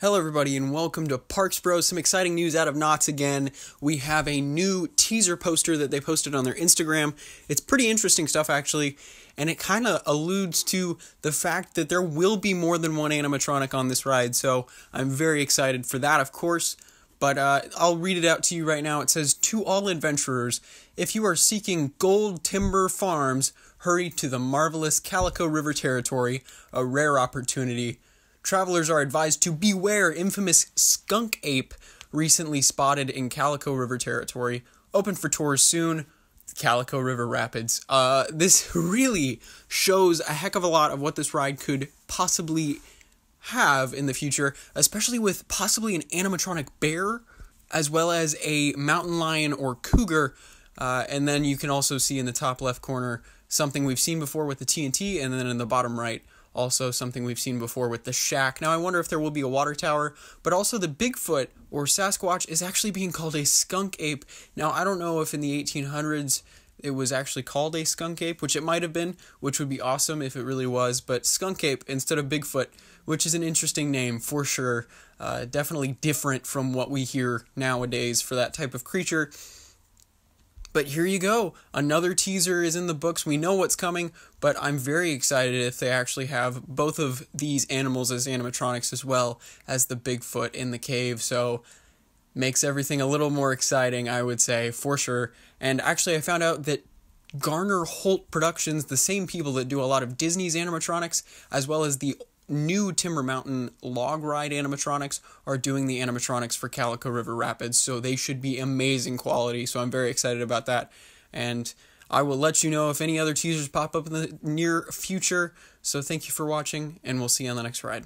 Hello, everybody, and welcome to Parks Bros. Some exciting news out of Knott's again. We have a new teaser poster that they posted on their Instagram. It's pretty interesting stuff, actually, and it kind of alludes to the fact that there will be more than one animatronic on this ride, so I'm very excited for that, of course. But uh, I'll read it out to you right now. It says To all adventurers, if you are seeking gold timber farms, hurry to the marvelous Calico River territory, a rare opportunity. Travelers are advised to beware infamous skunk ape recently spotted in Calico River territory. Open for tours soon. Calico River Rapids. Uh, this really shows a heck of a lot of what this ride could possibly have in the future, especially with possibly an animatronic bear, as well as a mountain lion or cougar. Uh, and then you can also see in the top left corner something we've seen before with the TNT, and then in the bottom right, also something we've seen before with the shack. Now I wonder if there will be a water tower, but also the Bigfoot or Sasquatch is actually being called a skunk ape. Now I don't know if in the 1800s it was actually called a skunk ape, which it might have been, which would be awesome if it really was, but skunk ape instead of Bigfoot, which is an interesting name for sure. Uh, definitely different from what we hear nowadays for that type of creature. But here you go. Another teaser is in the books. We know what's coming, but I'm very excited if they actually have both of these animals as animatronics as well as the Bigfoot in the cave. So makes everything a little more exciting, I would say, for sure. And actually I found out that Garner Holt Productions, the same people that do a lot of Disney's animatronics, as well as the new Timber Mountain log ride animatronics are doing the animatronics for Calico River Rapids, so they should be amazing quality. So I'm very excited about that. And I will let you know if any other teasers pop up in the near future. So thank you for watching, and we'll see you on the next ride.